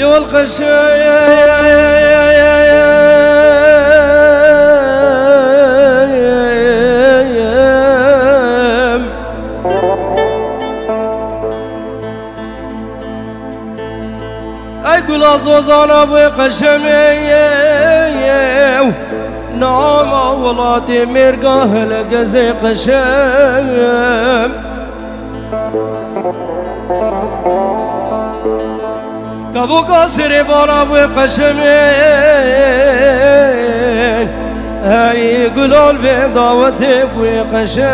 يولقش أقول أزوز أنا بقشمي نعم ولاتي مرقه لقزي قشمي أبو قصر براب قشمين هاي قلول في ضاوتي بوي قشمين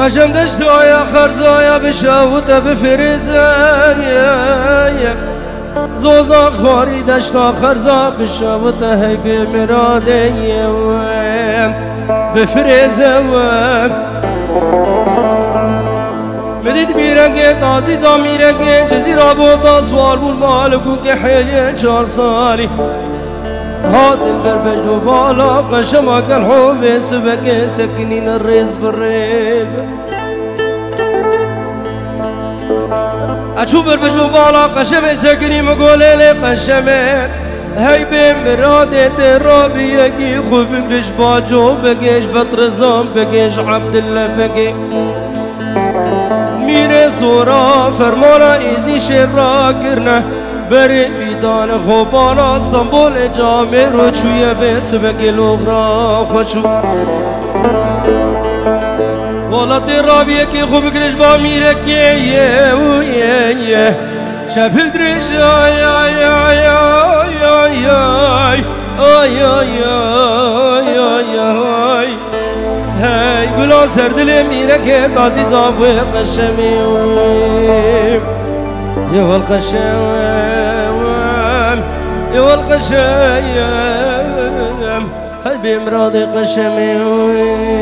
قشم دشتايا خرزايا بشاوتا بفرزايا زوزا خواري دشتا خرزا بشاوتا هي بمرادي بفرزا مدد میرنگه تازی زا میرنگه جزیرا بودا سوال بول مالکو که حیلی چار سالی هات البربج وبالا قشما كان حوبي سبك سكنين الريز بالريز أشوف بربج وبالا قشما سكني مقولي لي قشما هاي بين مرادت رابی یکی خوب بگرش باجو بگش بطرزان بگش عبدالله بگی میره سورا فرمانا ایزی شرا کرنه بری بیدان خوبان استانبول جامع رو چوی بیت سبکی لغرا خوشو والا ترابیه که خوب کرش با میره که یه و یه یه شفل درش آی آی آی آی آی آی آی آی آی آی آی هی گلا سر دل میره که تازی زاب قشمی يا والقشام يا والقشام قلبي مراضي قشمي.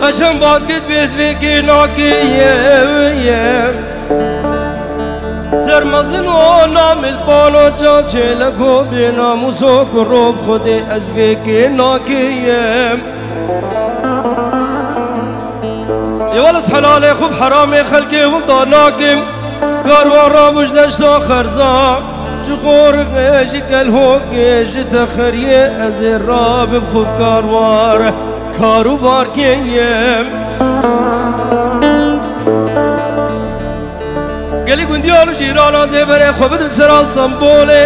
Taşın balkit bezbeki nakiye سرمزن و نامل بالو جام چل گو بی ناموز و گروب خودی از ویکی ناکیم یوالس حلال خوب حرام خلقی هم دا ناکیم گاروان را بجدش دا خرزام جغور بيش قال هو قيش تخري أزير راب بخوف كاروار كارو باركيم قالي قنديالو جيرانا زيبري خوبدل سرا اسطنبولي.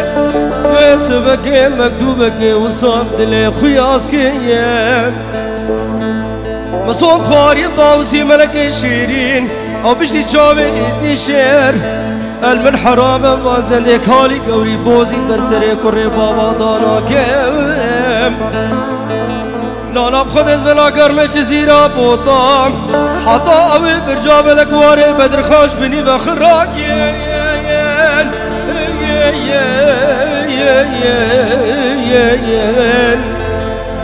وسبكي مكتوبكي دلي خويا اسكيم مصون خواري طاوسي ملك شيرين أو بشتي جامي إذني شير. المن حرام ما زندك حالی گوری بوزید بر سر کره بابا دانا کم لانا خود از بلا گرمه چه زیرا بوتام حتا اوی بر جا بلکواره بدر خوش بینی و خراکین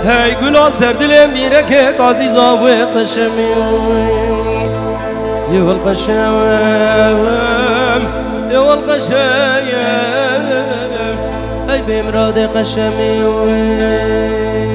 هی گلا سردل میره که قاضی زاوی قشمی. یه والقشمی يا والغشايم أي بمراد غشمي وين